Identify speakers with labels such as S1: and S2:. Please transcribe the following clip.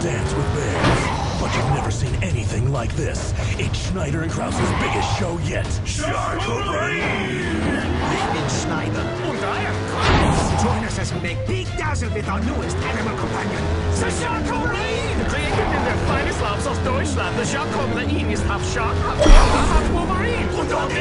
S1: dance with bears, but you've never seen anything like this. It's Schneider and Krause's biggest show yet. Shark
S2: Ich Schneider.
S3: and I am Kraus.
S2: Join us as we make big dazzle with our newest animal companion.
S3: The Sharko Created in the finest labs of Deutschland, the Sharko is half shark, half half Wolverine.
S2: Und dort